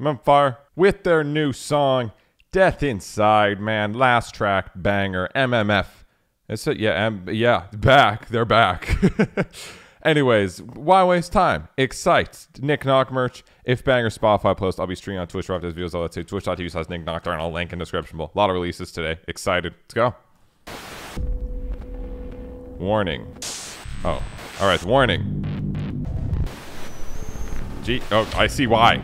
Mumfire with their new song, Death Inside, man. Last track, banger, MMF. It's a, yeah, yeah, back. They're back. Anyways, why waste time? Excite. Nick Knock merch. If banger Spotify post, I'll be streaming on Twitch for this videos. I'll let say twitch.tv slash Nick Knock. I'll link in description below. A lot of releases today. Excited. Let's go. Warning. Oh. Alright, warning. Gee, oh, I see why.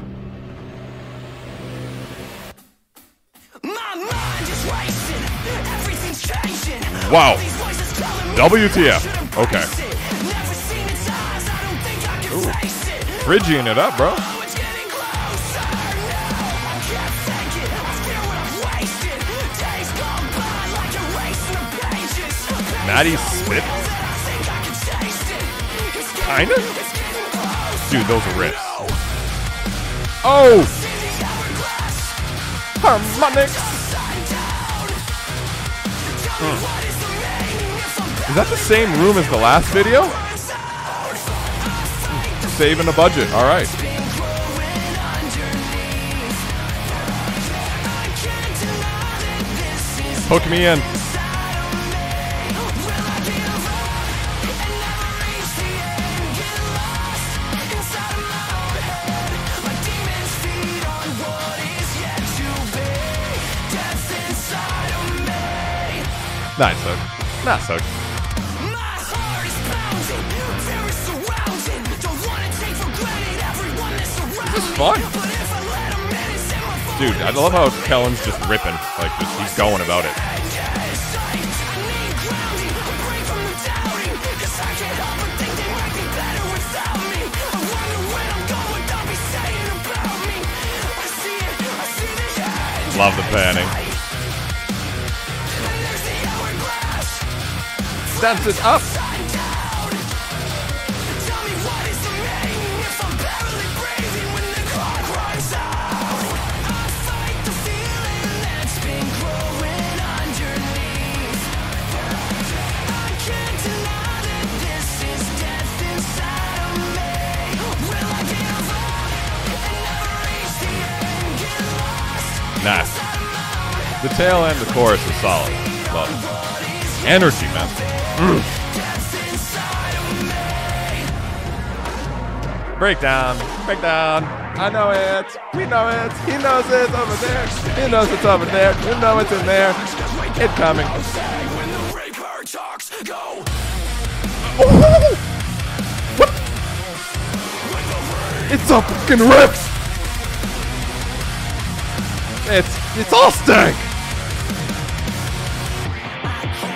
Wow. WTF. Okay. Ooh. Phrygian it up, bro. Matty spit. Kinda? Dude, those are riffs. Oh! Harmonics! Hmm. Is that the same room as the last video? Saving a budget, alright. Hook me in. Nice hook. Nice hook. Is fun. Dude, I love how Kellen's just ripping. Like, just, he's going about it. Love the panning. Dance it up. The tail end, the chorus is solid. Love it. Energy, man. Mm. Breakdown. Breakdown. I know it. We know it. He knows it's over there. He knows it's over there. You know it's in there. It's coming. It's a fucking riff. It's it's all stank.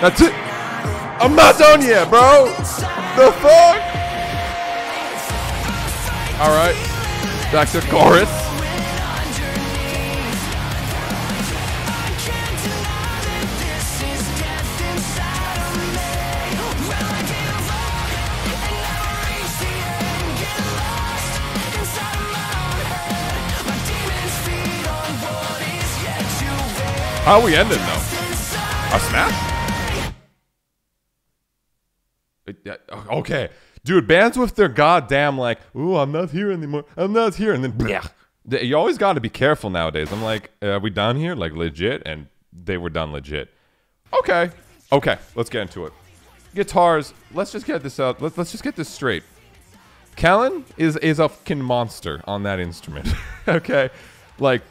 That's it. I'm not done yet, bro. The fuck? All right. Back to chorus. How are we ending though? A smash? Okay, dude, bands with their goddamn like, "Ooh, I'm not here anymore. I'm not here," and then bleh. You always got to be careful nowadays. I'm like, "Are we done here? Like legit?" And they were done legit. Okay, okay, let's get into it. Guitars. Let's just get this out. Let's let's just get this straight. Kellen is is a fucking monster on that instrument. okay, like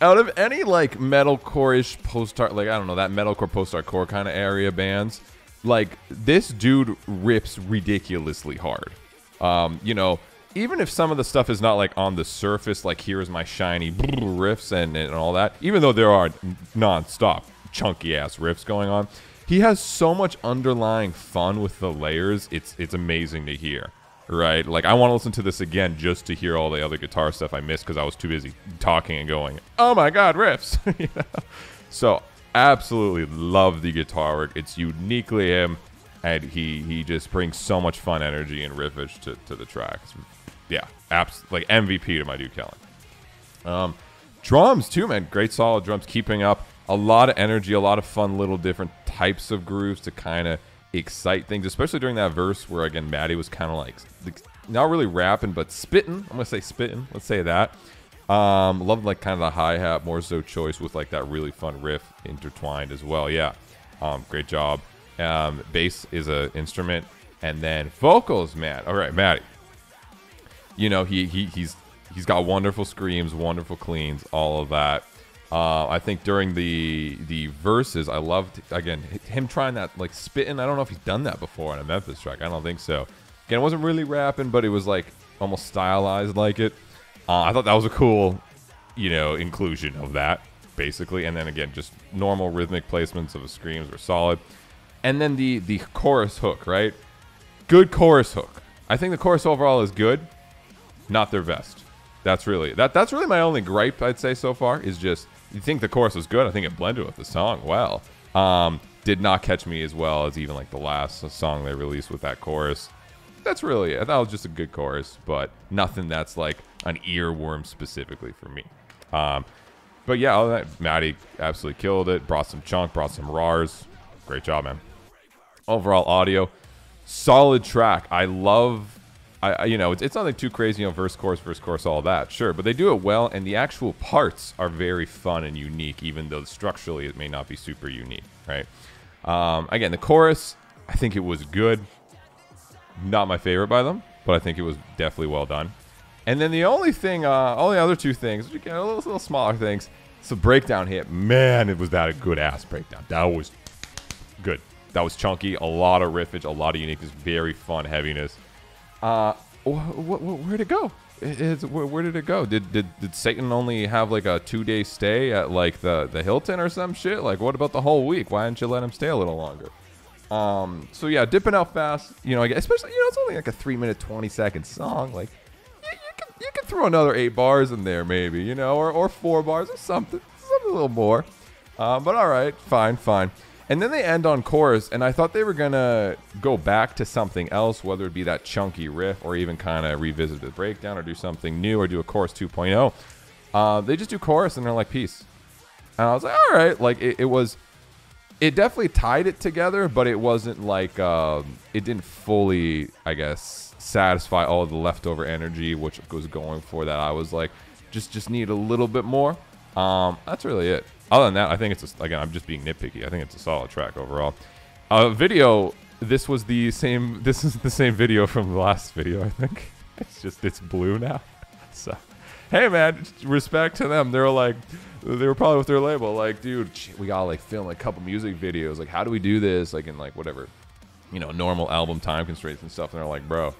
out of any like metalcore-ish post-art, like I don't know that metalcore post-hardcore kind of area bands, like this dude rips ridiculously hard. Um, you know, even if some of the stuff is not like on the surface, like here's my shiny riffs and, and all that, even though there are non-stop chunky ass riffs going on, he has so much underlying fun with the layers. It's it's amazing to hear right? Like I want to listen to this again just to hear all the other guitar stuff I missed because I was too busy talking and going, "Oh my god, riffs!" you know? So absolutely love the guitar work. It's uniquely him, and he he just brings so much fun energy and riffage to, to the tracks. Yeah, abs- like MVP to my dude Kellen. Um, drums too, man. Great solid drums, keeping up. A lot of energy, a lot of fun little different types of grooves to kind of excite things, especially during that verse where again Matty was kind of like not really rapping but spitting. I'm gonna say spitting. Let's say that. Um, love like kind of the hi hat, more so choice with like that really fun riff intertwined as well. Yeah, um, great job. Um, bass is a instrument, and then vocals, man. All right, Matty. You know he he he's he's got wonderful screams, wonderful cleans, all of that. Uh, I think during the the verses, I loved again him trying that like spitting. I don't know if he's done that before on a Memphis track. I don't think so. Again, it wasn't really rapping, but it was like almost stylized like it. Uh, I thought that was a cool, you know, inclusion of that basically. And then again, just normal rhythmic placements of the screams were solid. And then the the chorus hook, right? Good chorus hook. I think the chorus overall is good, not their best. That's really that. That's really my only gripe I'd say so far is just you think the chorus was good. I think it blended with the song well. Um, did not catch me as well as even like the last song they released with that chorus. That's really it. That was just a good chorus, but nothing that's like an earworm specifically for me. Um, but yeah, all that Matty absolutely killed it. Brought some chunk, brought some rars. Great job, man. Overall audio, solid track. I love I, you know, it's, it's nothing too crazy, you know, verse, chorus, verse, chorus, all that, sure. But they do it well, and the actual parts are very fun and unique, even though structurally it may not be super unique, right? Um, again, the chorus, I think it was good. Not my favorite by them, but I think it was definitely well done. And then the only thing, uh, only other two things, again, little, little smaller things. A breakdown hit. Man, it was that a good ass breakdown. That was good. That was chunky. A lot of riffage, a lot of uniqueness, very fun heaviness. Uh, wh- wh- where'd it go? It, where, where, did it go? Did, did did Satan only have like a two day stay at like the the Hilton or some shit? Like, what about the whole week? Why didn't you let him stay a little longer? Um, so yeah, dipping out fast. You know, especially you know it's only like a three minute twenty second song. Like, you, you can you can throw another eight bars in there maybe, you know, or or four bars or something, something a little more. Um, but all right, fine, fine. And then they end on chorus, and I thought they were gonna go back to something else, whether it be that chunky riff or even kind of revisit the breakdown or do something new or do a chorus 2.0. Uh, they just do chorus and they're like, peace. And I was like, all right, like it, it was, it definitely tied it together, but it wasn't like, um, it didn't fully, I guess, satisfy all the leftover energy which was going for that. I was like, just just need a little bit more. Um, that's really it. Other than that, I think it's a, again. I'm just being nitpicky. I think it's a solid track overall. Uh, video. This was the same. This is the same video from the last video. I think it's just it's blue now. So, hey man, respect to them. They're like, they were probably with their label. Like, dude, we gotta like film a couple music videos. Like, how do we do this? Like in like whatever, you know, normal album time constraints and stuff. And they're like, bro,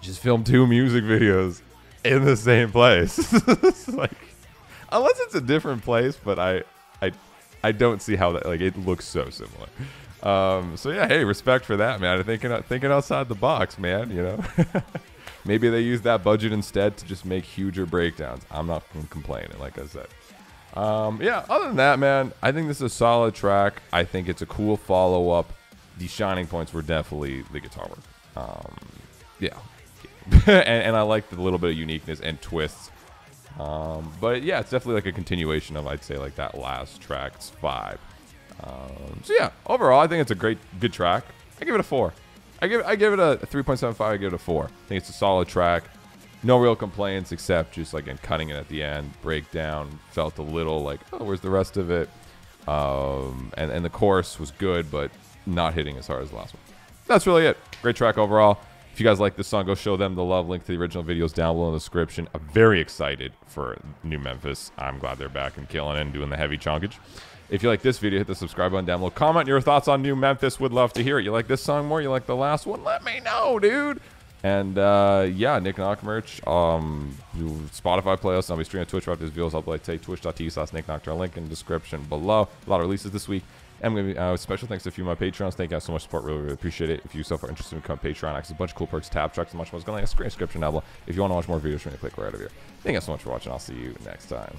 just film two music videos in the same place. like unless it's a different place. But I, I, I don't see how that like it looks so similar. Um, so yeah, hey, respect for that, man. Thinking thinking outside the box, man. You know, maybe they use that budget instead to just make huger breakdowns. I'm not complaining, like I said. Um, yeah, other than that, man, I think this is a solid track. I think it's a cool follow up. The shining points were definitely the guitar work. Um, yeah, and, and I like the little bit of uniqueness and twists um, but yeah, it's definitely like a continuation of I'd say like that last track's vibe. Um, so yeah, overall, I think it's a great, good track. I give it a four. I give I give it a 3.75. I give it a four. I think it's a solid track. No real complaints except just like in cutting it at the end. Breakdown felt a little like oh, where's the rest of it? Um, and and the chorus was good, but not hitting as hard as the last one. That's really it. Great track overall. If you guys like this song, go show them the love. Link to the original videos down below in the description. I'm very excited for New Memphis. I'm glad they're back and killing it and doing the heavy chunkage. If you like this video, hit the subscribe button down below. Comment your thoughts on New Memphis. Would love to hear it. You like this song more? You like the last one? Let me know, dude. And uh, yeah, Nick Knock merch, um, Spotify playlist. I'll be streaming on Twitch after this videos. I'll be like, take twitch.tv slash Nick Knock. Link in the description below. A lot of releases this week. I'm going to be uh, special thanks to a few of my patrons. Thank you guys so much for support. Really, really appreciate it. If you so far interested in becoming Patreon, access a bunch of cool perks, tab tracks, and much more. It's going to a screen description down below. If you want to watch more videos, from me, click right over here. Thank you guys so much for watching. I'll see you next time.